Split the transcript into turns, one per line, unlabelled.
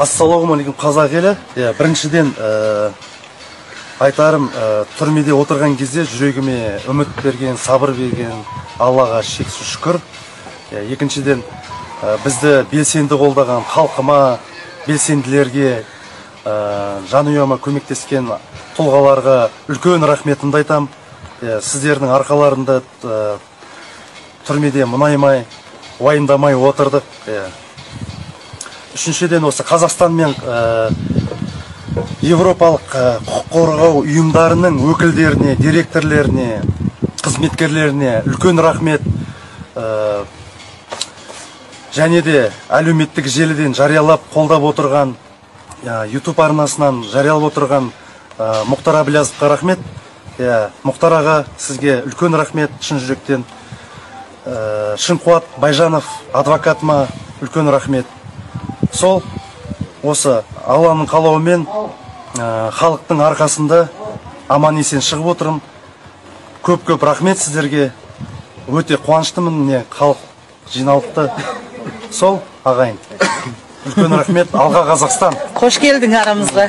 ассалаумағалейкум қазақ елі. Иә біріншіден ә, айтарым ә, түрмеде отырған кезде жүрегіме үміт берген сабыр берген аллаға шексіз шүкір. Иә, екіншіден ә, бізді белсенді қолдаған халқыма белсенділерге ә, жанұяма көмектескен тұлғаларға үлкен рахметімді айтам. Сіздердің арқаларында ә, түрмеде мұнаймай уайымдамай отырдық. Үшіншіден осы қазақстан мен ә, европалық ә, құқық қорғау ұйымдарының өкілдеріне директорлеріне қызметкерлеріне үлкен рахмет ә, және де әлеуметтік желіден жариялап қолдап отырған ә, YouTube арнасынан жариялап отырған ә, мұхтар әбілязовқа рахмет. Иә мұхтар аға сізге үлкен рахмет. Шын жүректен ә, шынқуат байжанов адвокатыма үлкен рахмет. Сол осы алланың қалауымен ә, халықтың арқасында аман есен шығып отырмын. Көп көп рахмет сіздерге. Өте қуаныштымын. Міне халық жиналыпты. Сол ағайын. Үлкен рахмет. Алға қазақстан.
Қош келдің арамызға.